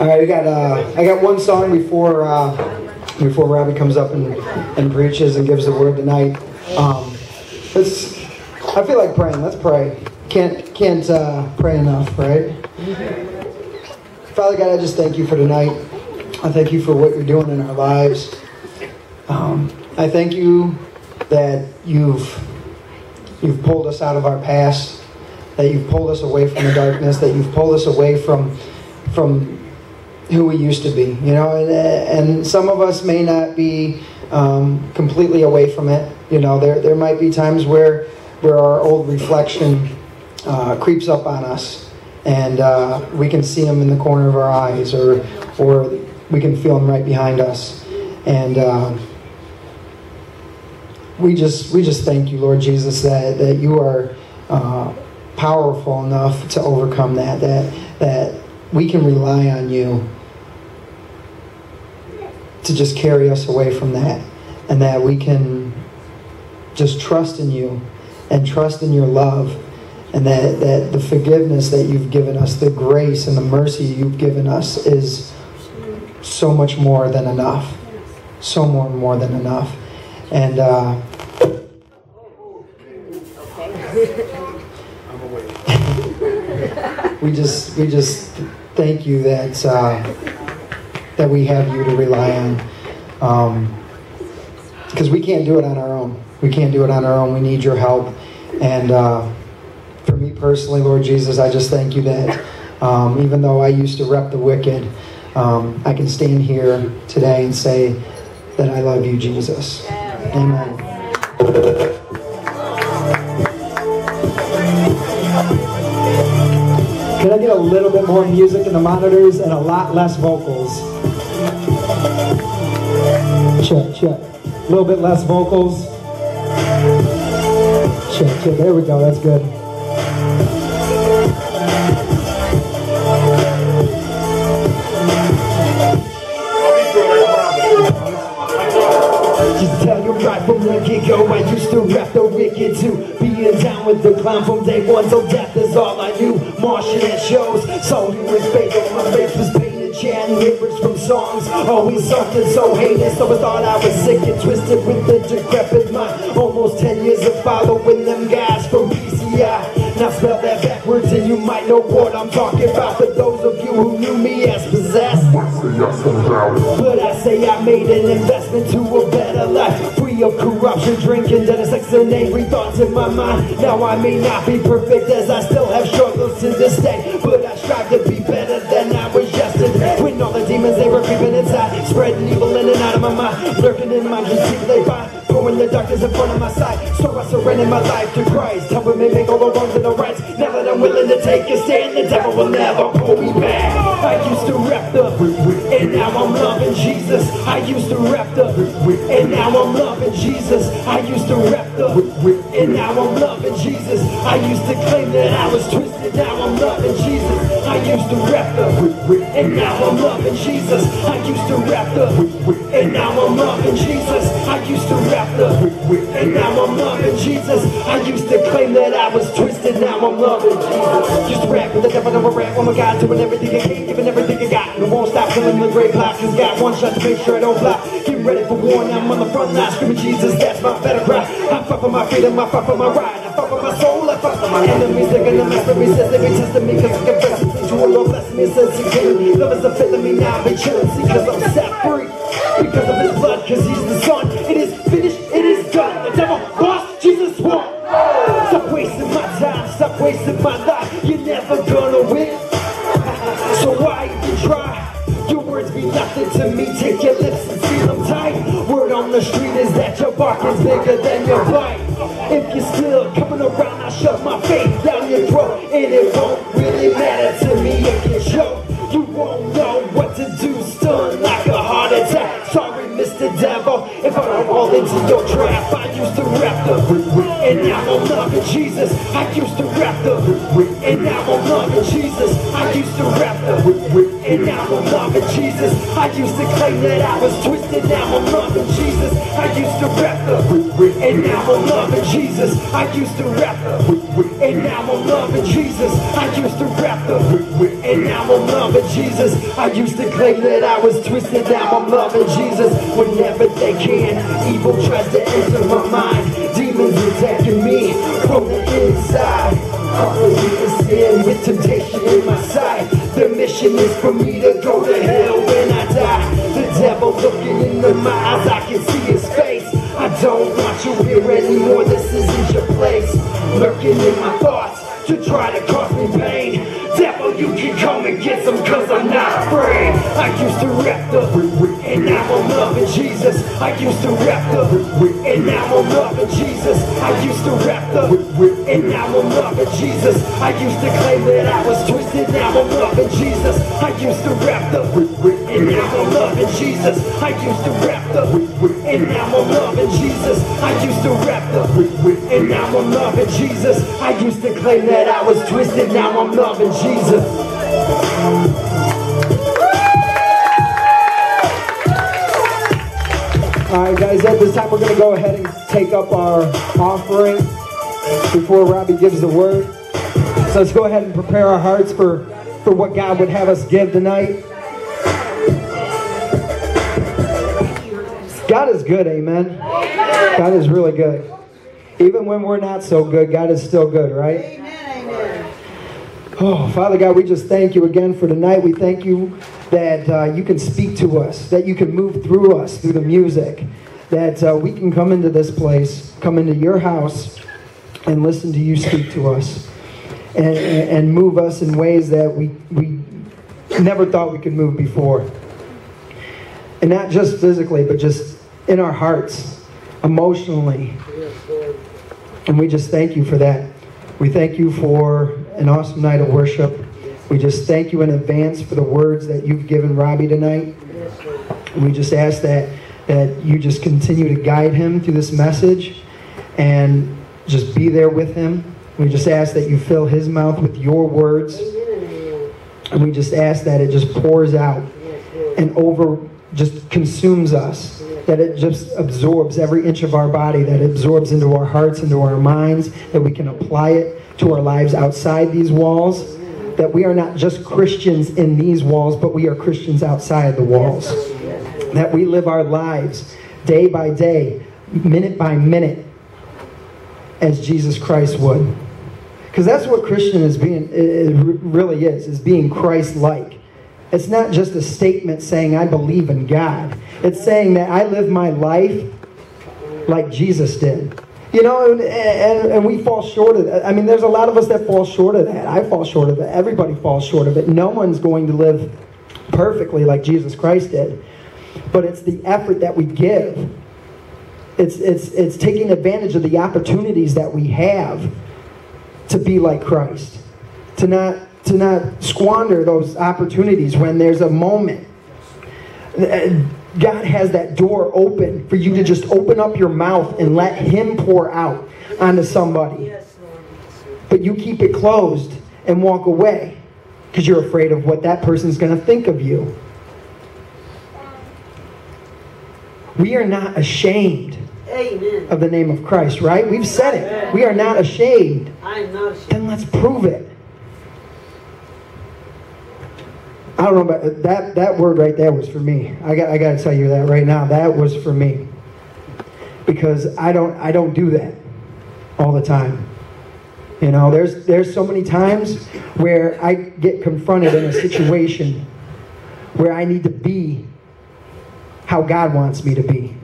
All right, we got uh, I got one song before uh, before Robbie comes up and, and preaches and gives the word tonight. Um, let's. I feel like praying. Let's pray. Can't can't uh, pray enough, right? Father God, I just thank you for tonight. I thank you for what you're doing in our lives. Um, I thank you that you've you've pulled us out of our past, that you've pulled us away from the darkness, that you've pulled us away from from who we used to be. You know, and, and some of us may not be um, completely away from it. You know, there there might be times where where our old reflection uh, creeps up on us, and uh, we can see them in the corner of our eyes, or or we can feel them right behind us, and. Uh, we just we just thank you, Lord Jesus, that, that you are uh, powerful enough to overcome that. That that we can rely on you to just carry us away from that, and that we can just trust in you and trust in your love, and that that the forgiveness that you've given us, the grace and the mercy you've given us, is so much more than enough, so more and more than enough, and. Uh, we just we just thank you that uh, that we have you to rely on because um, we can't do it on our own. We can't do it on our own. We need your help. And uh, for me personally, Lord Jesus, I just thank you that um, even though I used to rep the wicked, um, I can stand here today and say that I love you, Jesus. Amen. Can I get a little bit more music in the monitors and a lot less vocals? Check, check. A little bit less vocals. Check, check. There we go. That's good. I used to rap the wicked too Being down with the clown from day one So death is all I knew Martian shows. Saw you with faith my face was painted Chanting lyrics from songs. Always something so heinous So I thought I was sick and twisted with the decrepit mind. Almost 10 years of following them guys from PCI Now spell that backwards and you might know what I'm talking about. For those of you who knew me as possessed But I say I made an investment to a better life. Free of corruption, drinking, dead sex and angry thoughts in my mind. Now I may not be perfect as I still have struggles to this day. But I strive to be better than I was yesterday. When all the demons they were creeping inside Spreading evil in and out of my mind Lurking in my dreams, people they find Pouring the darkness in front of my side So I surrender my life to Christ Helping me make all the wrongs and the rights. Now that I'm willing to take a stand The devil will never pull me back. I used to rap the Jesus I used to rap the And now I'm loving Jesus. I used to rap the And now I'm loving Jesus. I used to claim that I was twisted Now I'm loving Jesus. I used to rap the And now I'm loving Jesus. I used to rap the And now I'm loving Jesus. I used to rap the And now I'm loving Jesus. I used to claim that I was twisted Now I'm loving Jesus. Rap with the devil never rap Oh my God doing everything I Got to make sure I don't flop Getting ready for war Now I'm on the front line. Screaming Jesus That's my better cry I fight for my freedom I fight for my ride. I fight for my soul I fight for my enemies. They're gonna with me Says they be testing me Cause I confess to a Lord bless me Says he killing me Love is a filling me Now they chilling See cause I'm set free. Because of his blood Cause he's the son is bigger than your bite. If you're still coming around, I'll shove my face down your throat. And it won't really matter to me if you choke. You won't know what to do, stun like a heart attack. Sorry, Mr. Devil, if I don't fall into your trap. And now oh, I'm loving Jesus. I used to rap the and now oh, I'm loving Jesus. I used to rap the and now oh, I'm loving Jesus. I used to claim that I was twisted, now I'm loving Jesus. I used to rap the and now I'm loving Jesus. I used to rap the and now I'm loving Jesus. I used to rap the and now I'm loving Jesus. I used to claim that I was twisted, now I'm loving Jesus. Whenever they can, evil tries to enter my mind. The mission is for me to go can come and get some cause I'm not afraid. I used to rap the and now I'm loving Jesus. I used to rap the and now I'm loving Jesus. I used to rap the and now I'm loving Jesus. I used to claim that I was twisted, now I'm loving Jesus. I used to rap the and now I'm loving Jesus. I used to rap the and now I'm loving Jesus. I used to rap the and now I'm loving Jesus. I used to claim that I was twisted, now I'm loving Jesus. All right, guys, at this time we're going to go ahead and take up our offering before Robbie gives the word. So let's go ahead and prepare our hearts for, for what God would have us give tonight. God is good, amen. God is really good. Even when we're not so good, God is still good, right? Oh, Father God, we just thank you again for tonight. We thank you that uh, you can speak to us, that you can move through us through the music, that uh, we can come into this place, come into your house, and listen to you speak to us, and, and move us in ways that we, we never thought we could move before. And not just physically, but just in our hearts, emotionally. And we just thank you for that. We thank you for an awesome night of worship. We just thank you in advance for the words that you've given Robbie tonight. We just ask that that you just continue to guide him through this message and just be there with him. We just ask that you fill his mouth with your words. And we just ask that it just pours out and over just consumes us. That it just absorbs every inch of our body, that absorbs into our hearts, into our minds, that we can apply it to our lives outside these walls that we are not just Christians in these walls, but we are Christians outside the walls. That we live our lives day by day, minute by minute, as Jesus Christ would. Because that's what Christian is being it really is, is being Christ-like. It's not just a statement saying I believe in God. It's saying that I live my life like Jesus did. You know, and, and, and, we fall short of that. I mean, there's a lot of us that fall short of that. I fall short of it. Everybody falls short of it. No one's going to live perfectly like Jesus Christ did. But it's the effort that we give. It's, it's, it's taking advantage of the opportunities that we have to be like Christ. To not, to not squander those opportunities when there's a moment. God has that door open for you to just open up your mouth and let Him pour out onto somebody. But you keep it closed and walk away because you're afraid of what that person's going to think of you. We are not ashamed Amen. of the name of Christ, right? We've said it. We are not ashamed. I'm not ashamed. Then let's prove it. I don't know, but that, that word right there was for me. I got, I got to tell you that right now. That was for me. Because I don't, I don't do that all the time. You know, there's, there's so many times where I get confronted in a situation where I need to be how God wants me to be.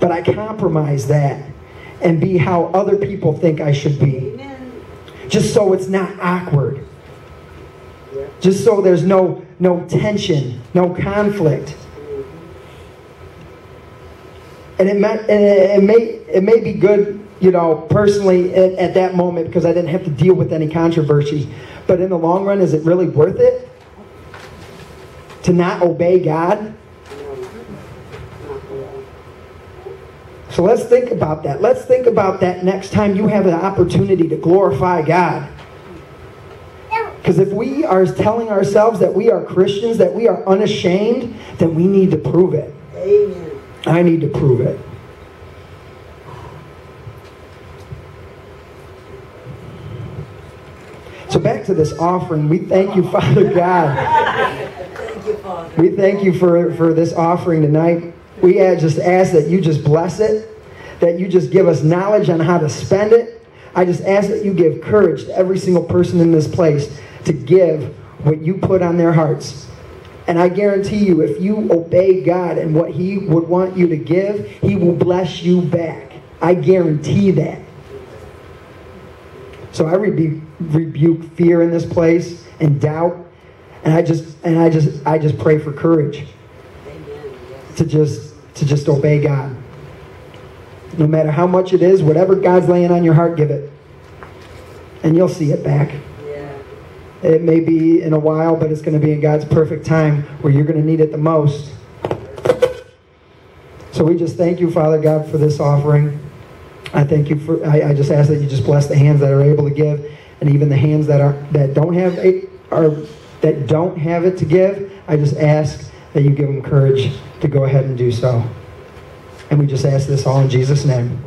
But I compromise that and be how other people think I should be. Just so it's not awkward just so there's no, no tension, no conflict. And it, may, it, may, it may be good, you know, personally at, at that moment because I didn't have to deal with any controversy. But in the long run, is it really worth it to not obey God? So let's think about that. Let's think about that next time you have an opportunity to glorify God. Because if we are telling ourselves that we are Christians, that we are unashamed, then we need to prove it. Amen. I need to prove it. So back to this offering, we thank you, Father God. Thank you, Father. We thank you for, for this offering tonight. We just ask that you just bless it, that you just give us knowledge on how to spend it. I just ask that you give courage to every single person in this place to give what you put on their hearts. And I guarantee you, if you obey God and what He would want you to give, He will bless you back. I guarantee that. So I rebu- rebuke fear in this place and doubt, and I just and I just I just pray for courage to just to just obey God. No matter how much it is, whatever God's laying on your heart, give it, and you'll see it back. It may be in a while, but it's going to be in God's perfect time where you're going to need it the most. So we just thank you, Father God, for this offering. I thank you for. I, I just ask that you just bless the hands that are able to give, and even the hands that are that don't have a, are that don't have it to give. I just ask that you give them courage to go ahead and do so. And we just ask this all in Jesus' name.